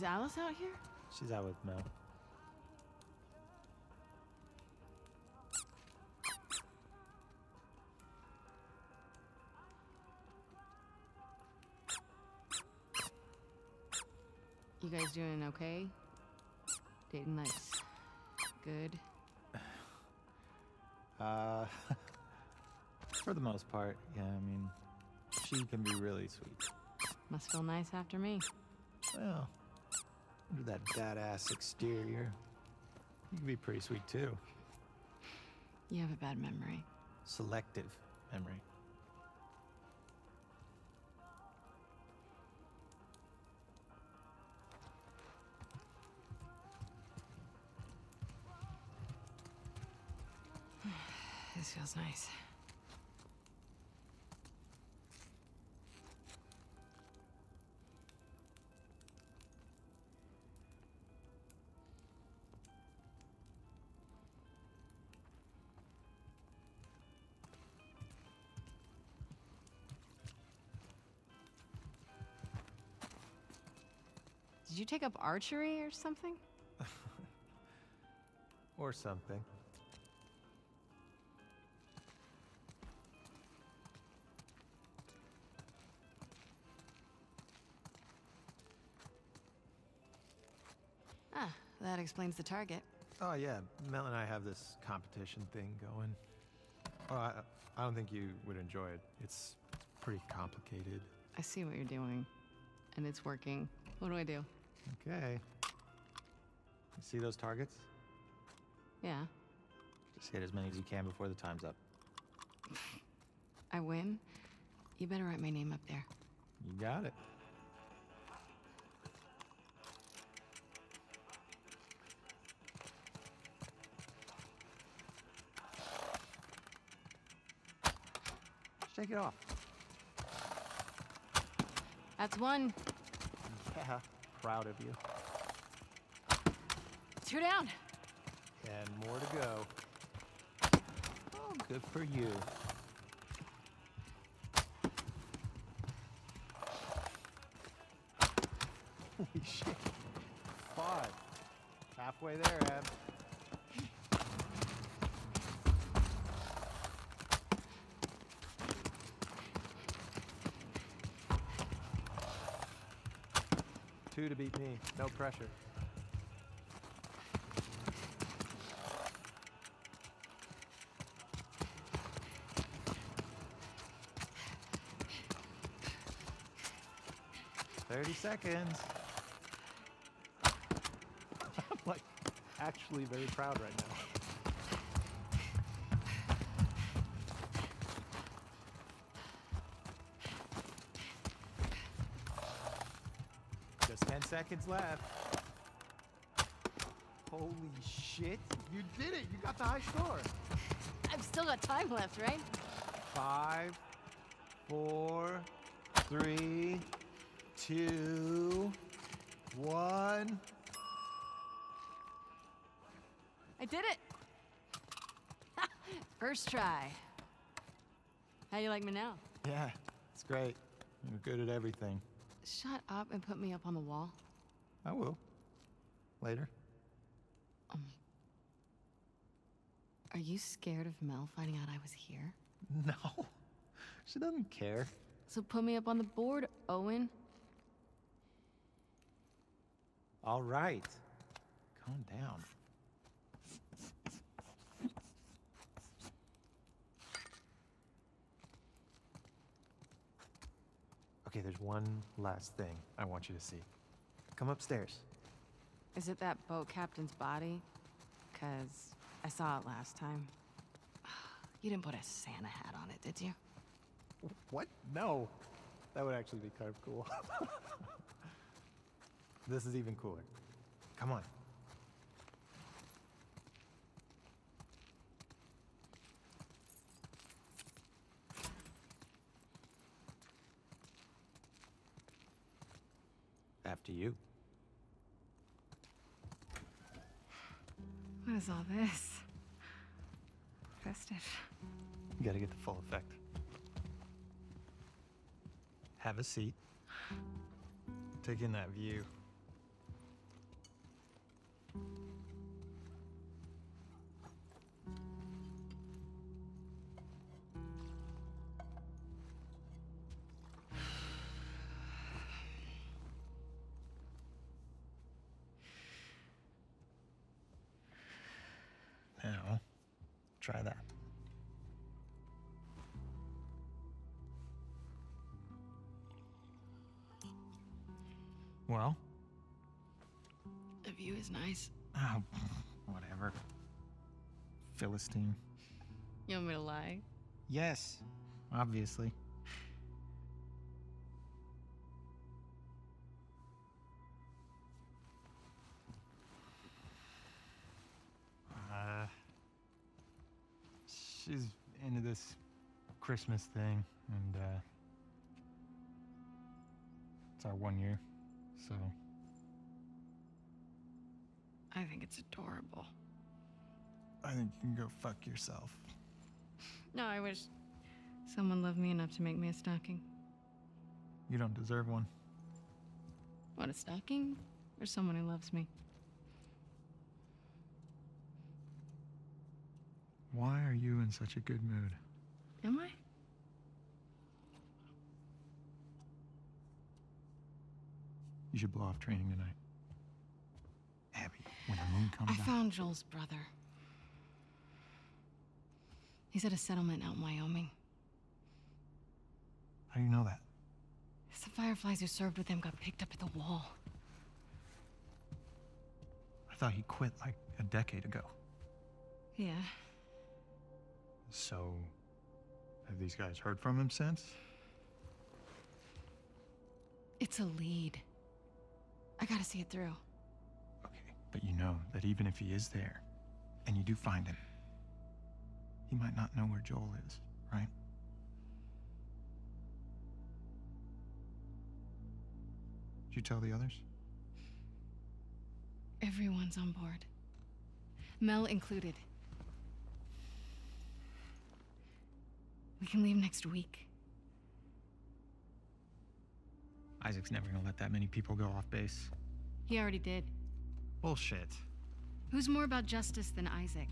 Is Alice out here? She's out with Mel. You guys doing okay? Dating life's good. Uh, for the most part, yeah. I mean, she can be really sweet. Must feel nice after me. Well, under that badass exterior, you can be pretty sweet too. You have a bad memory. Selective memory. This feels nice. Take up archery or something? Or something. Ah, that explains the target. Oh yeah, Mel and I have this competition thing going. Oh, I, I don't think you would enjoy it. It's pretty complicated. I see what you're doing, and it's working. What do I do? Okay. You see those targets? Yeah, Just hit as many as you can before the time's up. I win. You better write my name up there. You got it. Shake it off. That's one. Yeah, proud of you. Two down. And more to go. Oh, good for you. Holy shit. Five. Halfway there, Ab. Two to beat me. No pressure. Thirty seconds. I'm like actually very proud right now. Just ten seconds left. Holy shit! You did it! You got the high score. I've still got time left, right? Five, four, three, two, one. I did it! First try. How you like me now? Yeah, it's great. You're good at everything. Shut up and put me up on the wall. I will. Later. Um, are you scared of Mel finding out I was here? No. She doesn't care. So put me up on the board, Owen. All right. Calm down. Okay, there's one last thing I want you to see. Come upstairs. Is it that boat captain's body? Cause I saw it last time. You didn't put a Santa hat on it, did you? What? No. That would actually be kind of cool. this is even cooler. Come on. After you. What is all this? Festive. You gotta get the full effect. Have a seat. Take in that view. Well, The view is nice. oh, whatever. Philistine. You want me to lie? Yes, obviously. Uh, she's into this Christmas thing, and uh, it's our one year, so I think it's adorable. I think you can go fuck yourself. No, I wish someone loved me enough to make me a stocking. You don't deserve one. What, a stocking? Or someone who loves me? Why are you in such a good mood? Am I? You should blow off training tonight. Abby, when the moon comes I out. found Joel's brother. He's at a settlement out in Wyoming. How do you know that? The Fireflies who served with him got picked up at the wall. I thought he quit like a decade ago. Yeah. So, have these guys heard from him since? It's a lead. I gotta see it through. Okay, but you know that even if he is there, and you do find him, he might not know where Joel is, right? Did you tell the others? Everyone's on board. Mel included. We can leave next week. Isaac's never gonna let that many people go off base. He already did. Bullshit. Who's more about justice than Isaac?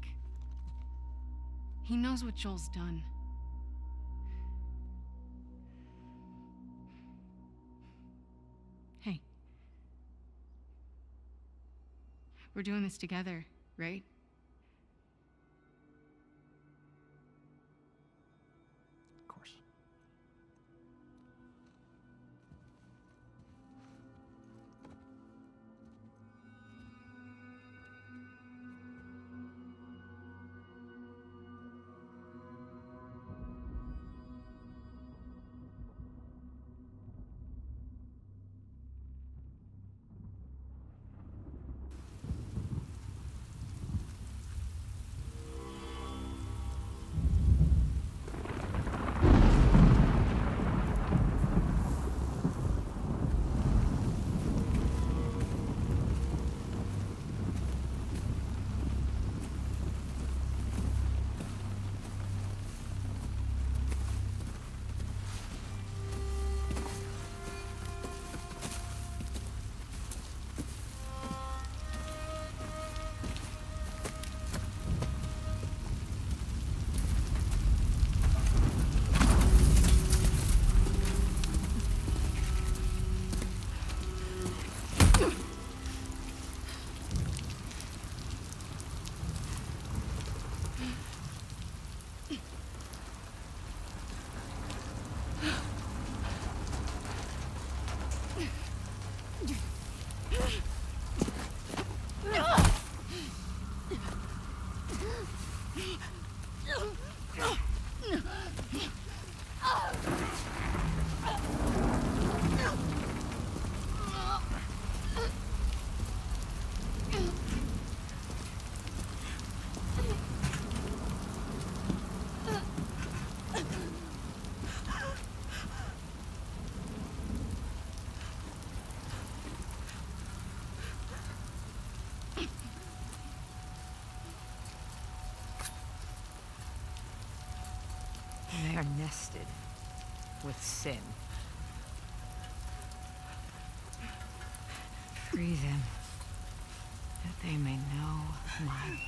He knows what Joel's done. Hey. We're doing this together, right? Are nested with sin. Free them, that they may know my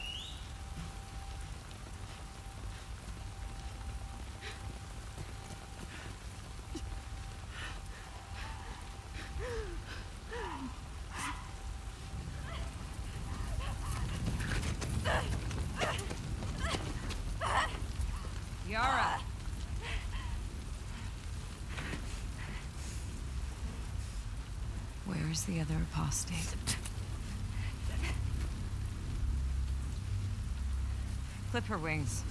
The other apostate? Clip her wings.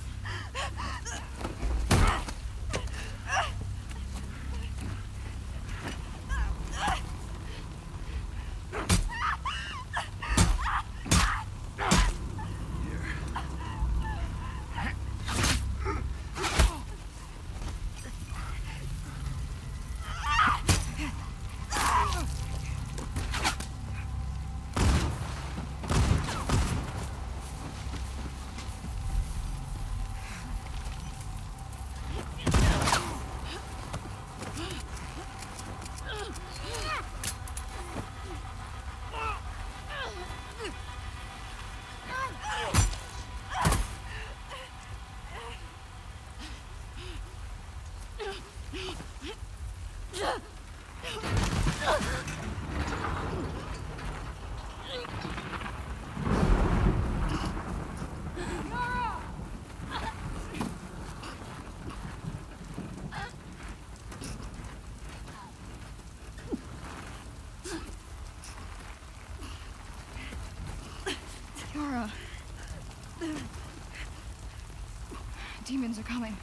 Demons are coming.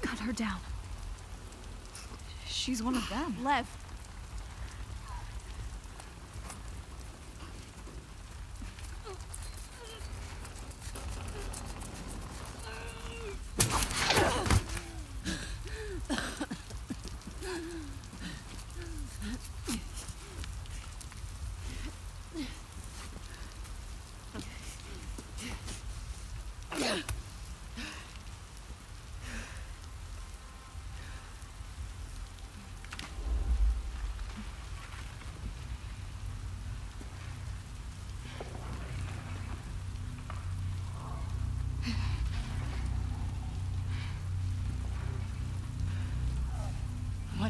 Cut her down. She's one of them. Lev,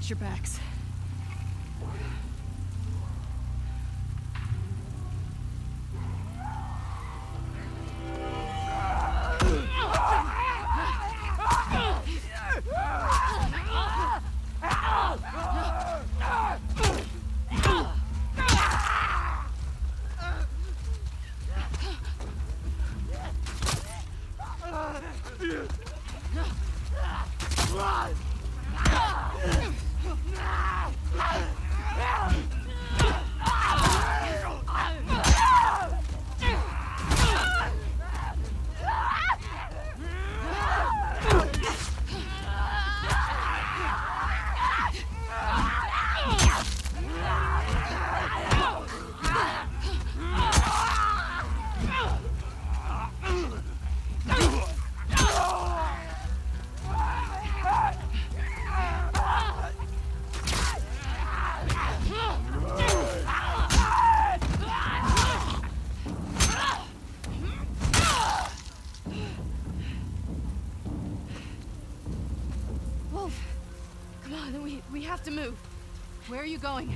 Watch your backs. Wolf, you going?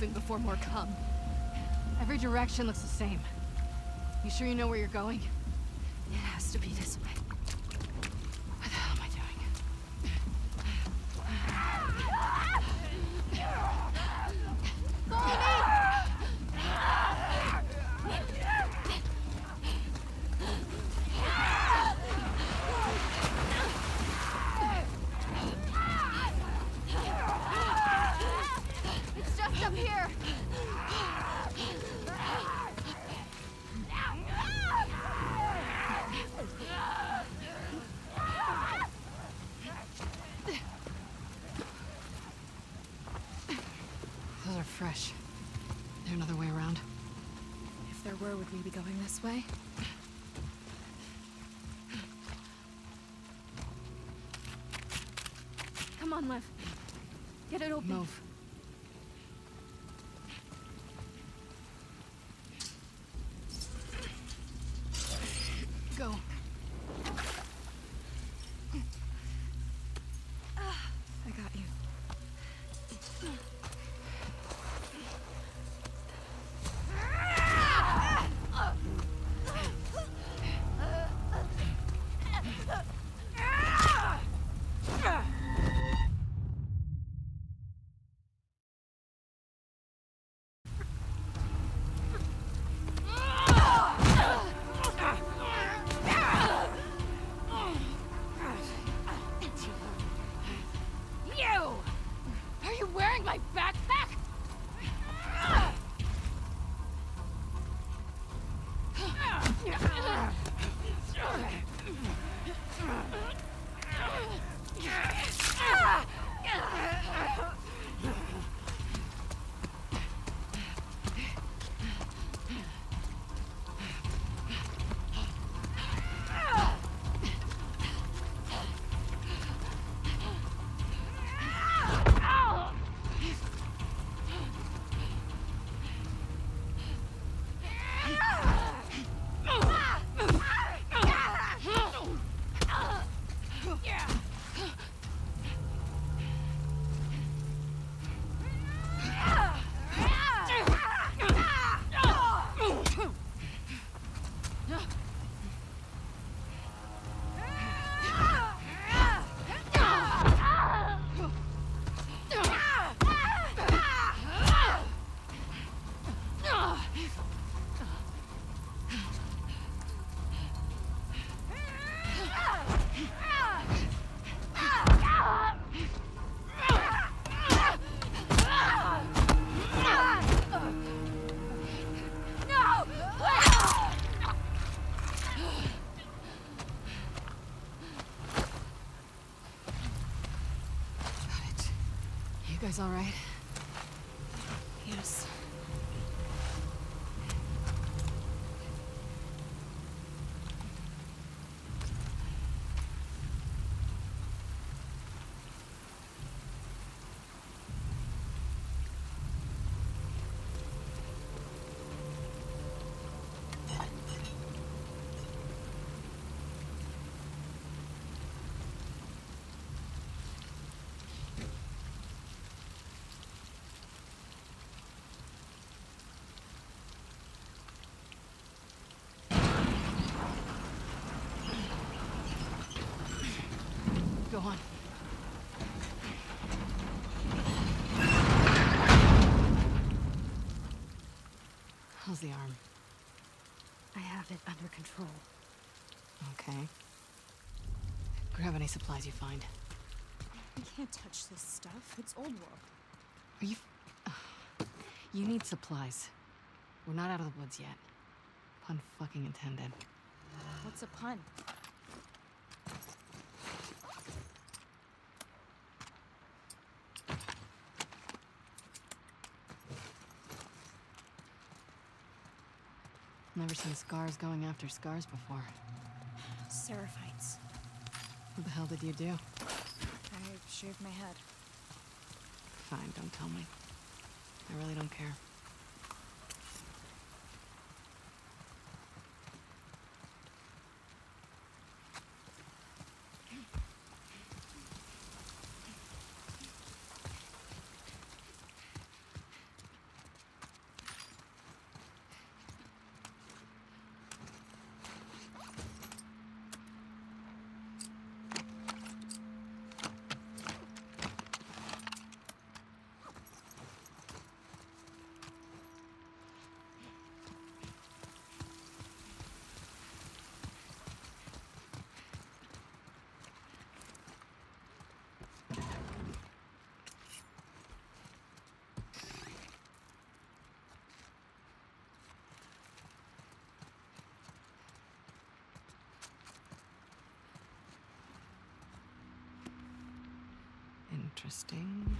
Moving before more come. Every direction looks the same. You sure you know where you're going? Guys all right? Yes. Go on. How's the arm? I have it under control. Okay. Grab any supplies you find. We can't touch this stuff. It's old world. Are you... You need supplies. We're not out of the woods yet. Pun fucking intended. What's a pun? Never seen scars going after scars before. Seraphites. What the hell did you do? I shaved my head. Fine, don't tell me. I really don't care. Interesting.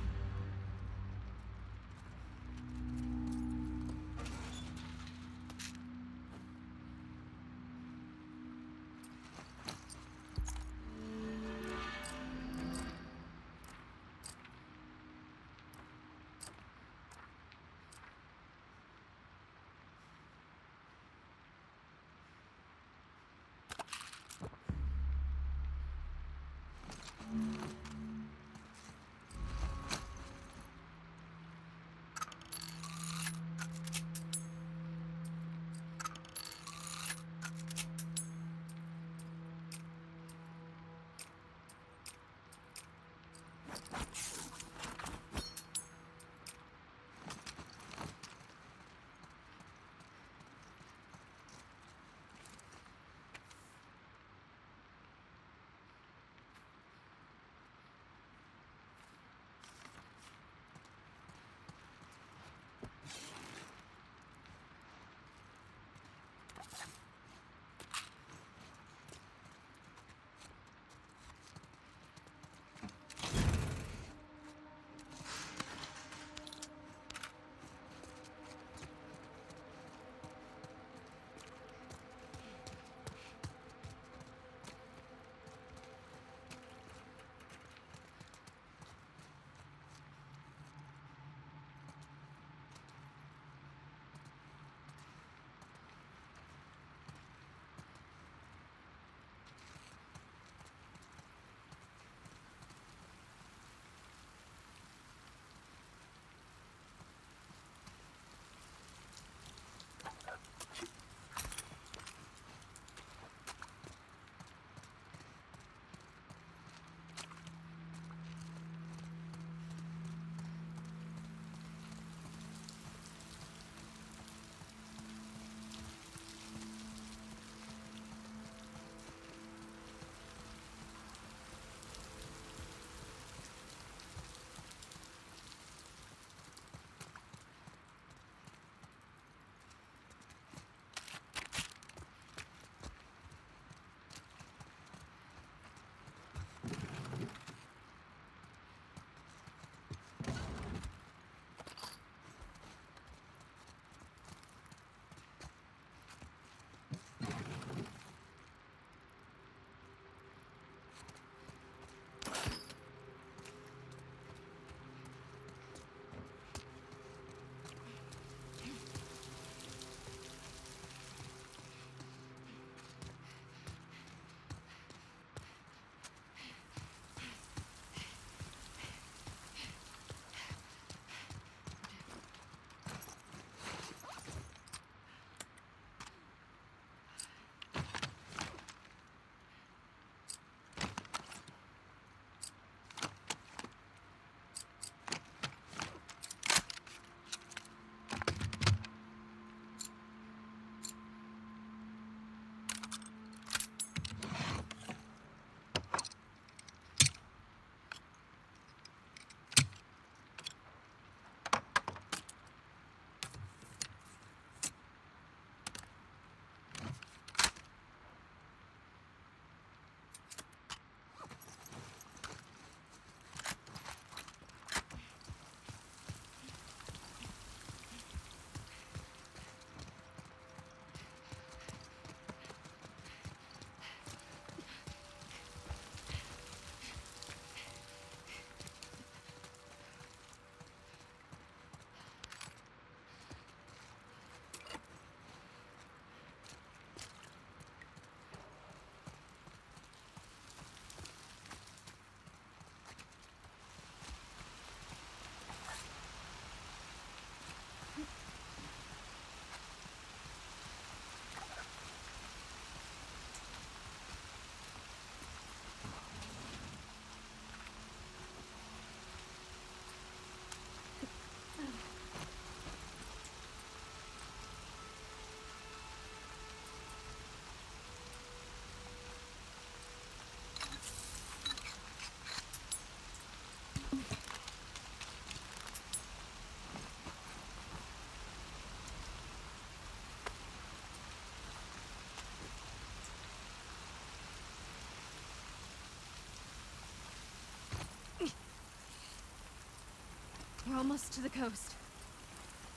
Almost to the coast.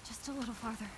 Just a little farther.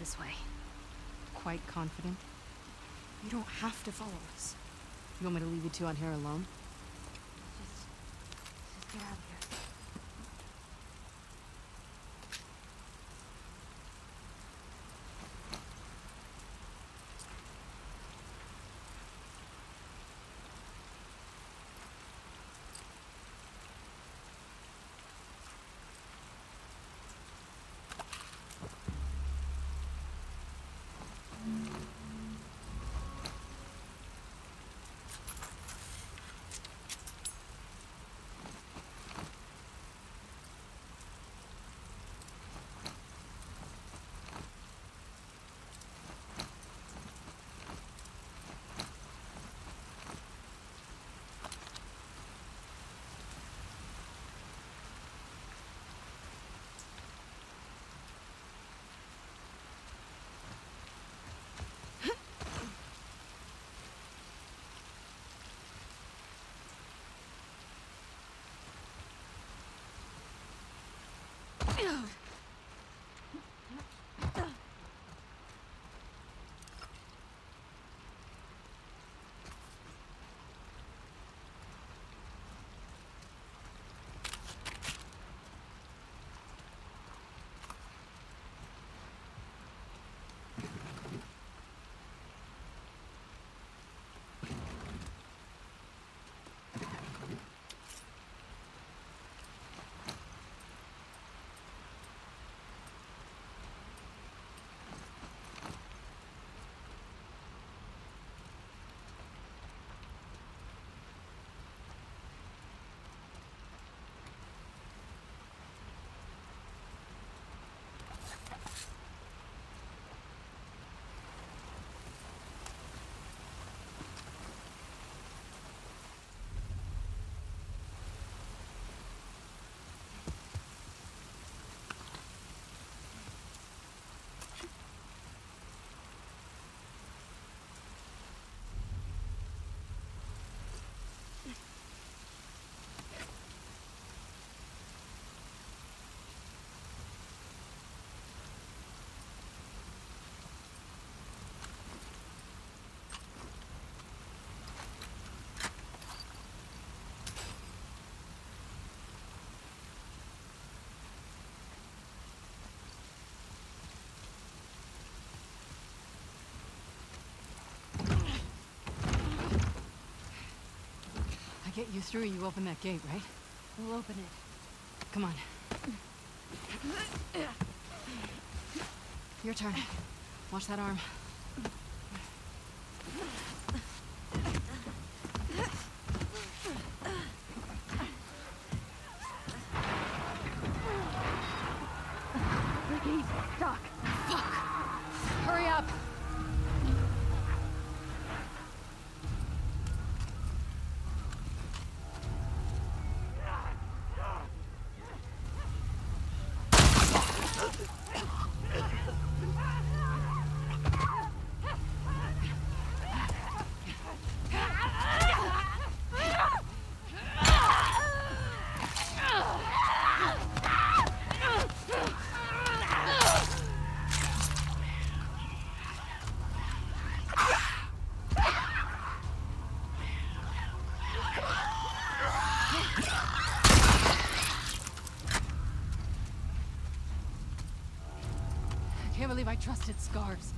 This way. Quite confident? You don't have to follow us. You want me to leave you two out here alone? Just, just get out get you through, you open that gate, right? We'll open it. Come on. Your turn. Watch that arm. Trusted Scars.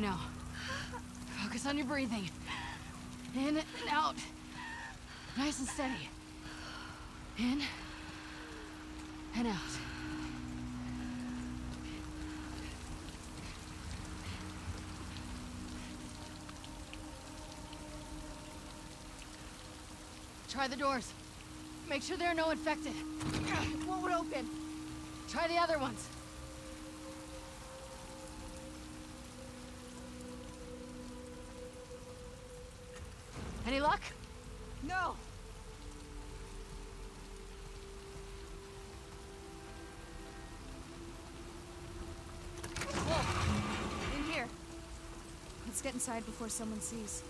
Know. Focus on your breathing. In and out. Nice and steady. In and out. Try the doors. Make sure there are no infected. What would open? Try the other ones. Any luck? No! In here. Let's get inside before someone sees.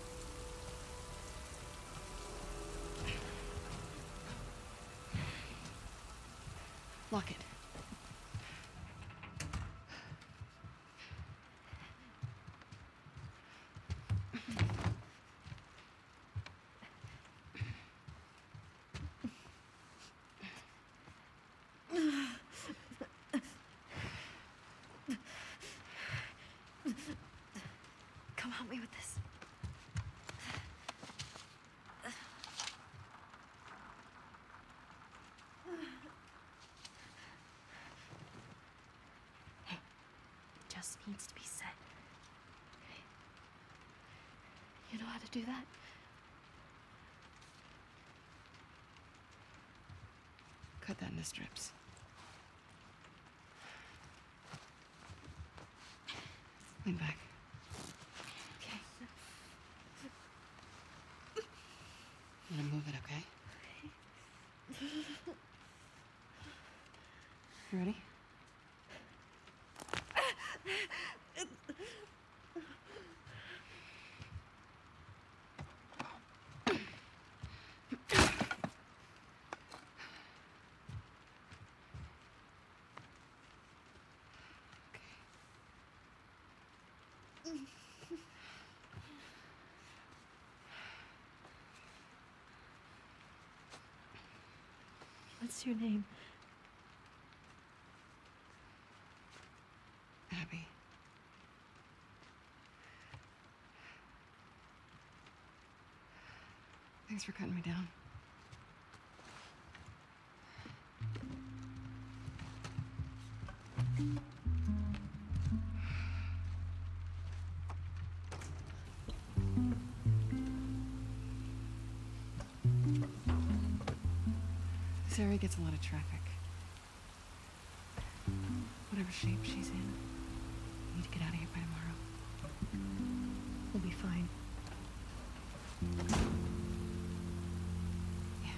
Come help me with this. Hey, it just needs to be said. Okay? You know how to do that? Cut that into strips. Lean back. What's your name? Abby. Thanks for cutting me down. This area gets a lot of traffic. Whatever shape she's in, we need to get out of here by tomorrow. We'll be fine. Yeah.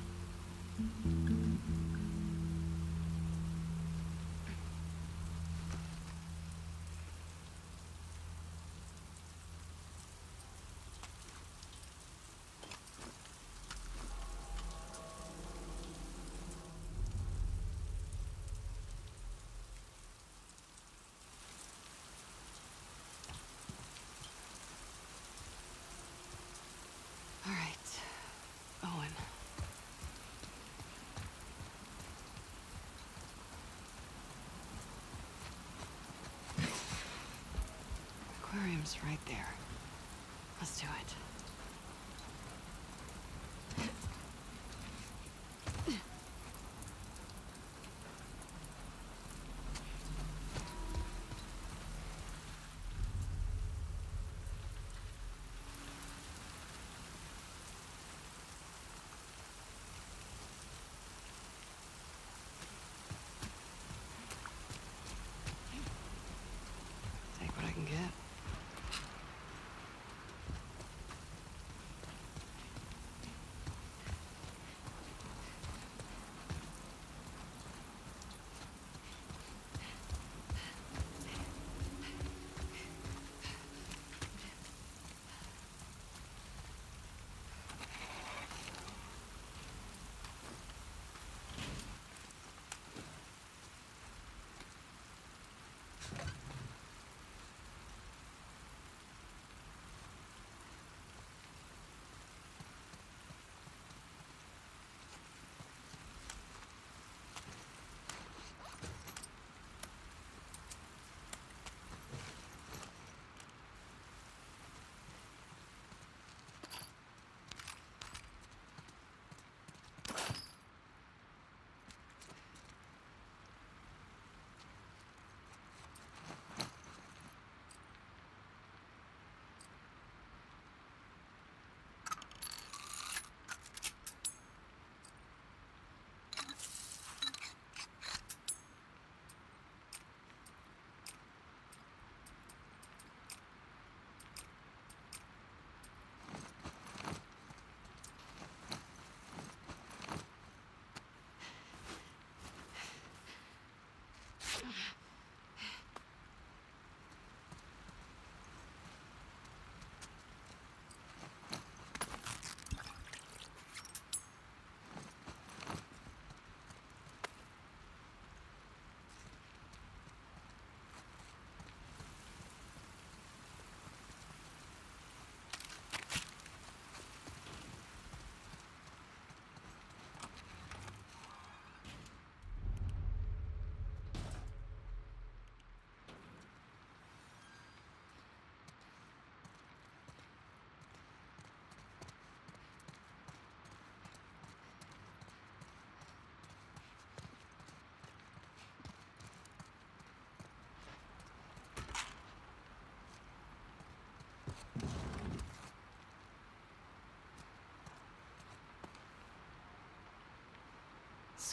All right, Owen. Right there. Let's do it.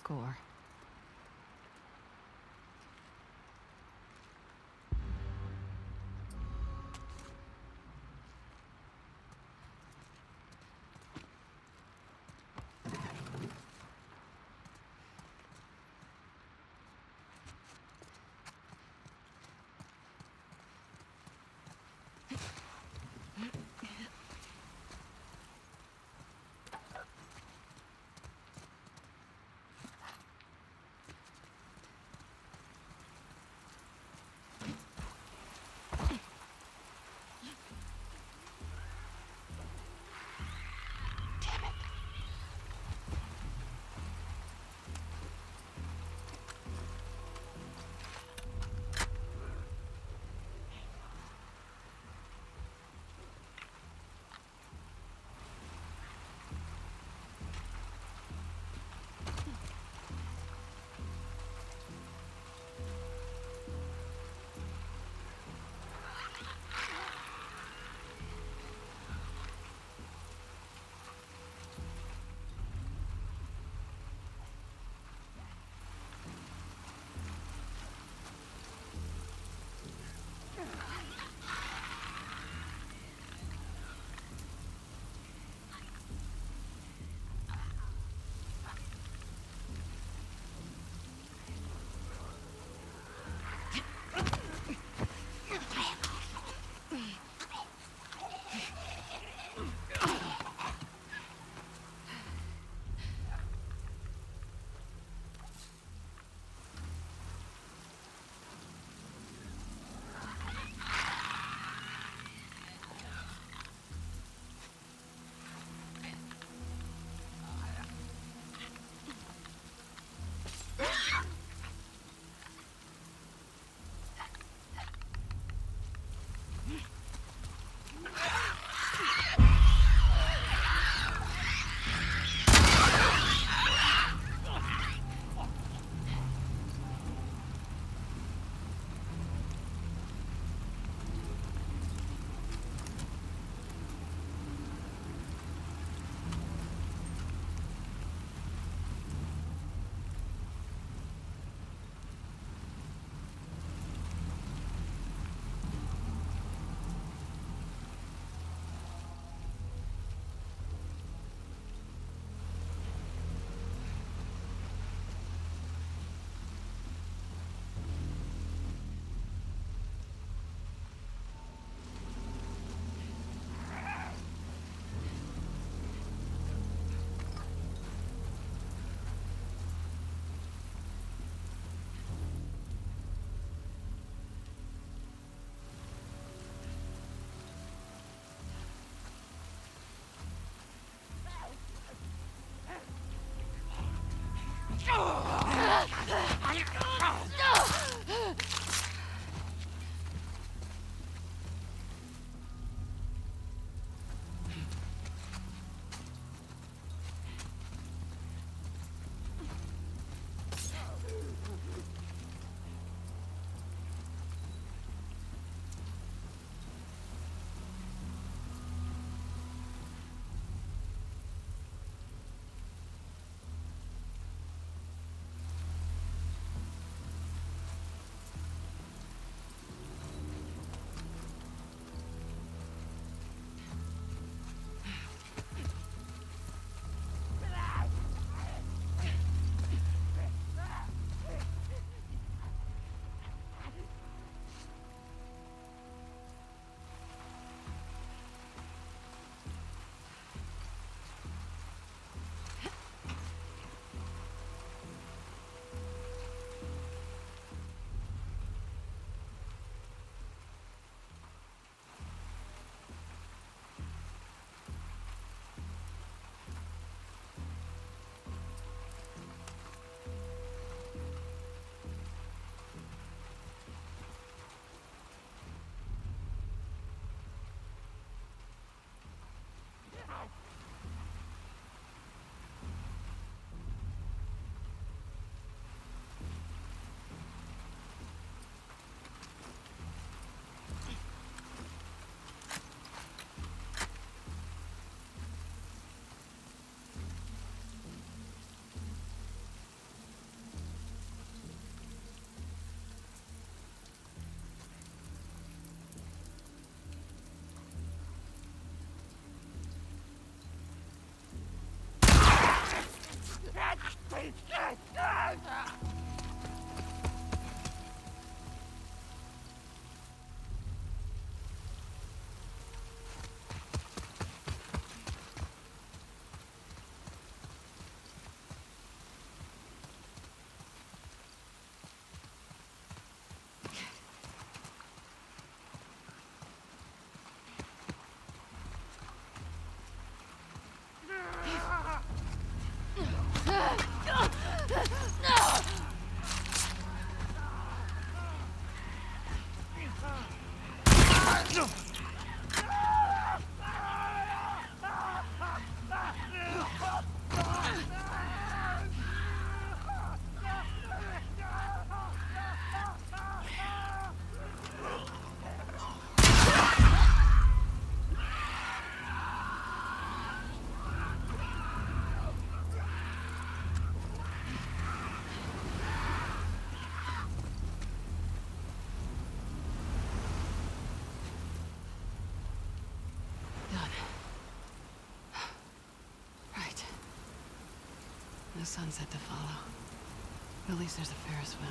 Score. No sunset to follow. At least there's a Ferris wheel.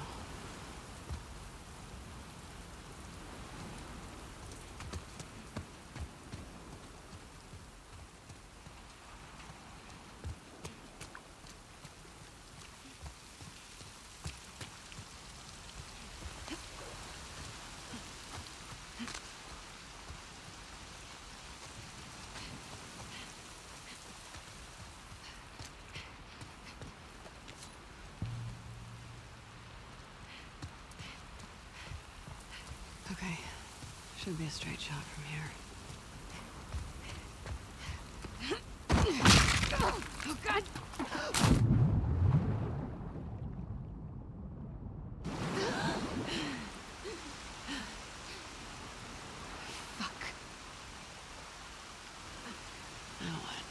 Okay. Should be a straight shot from here. Oh, God! Fuck. Now what?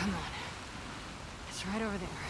Come on. It's right over there.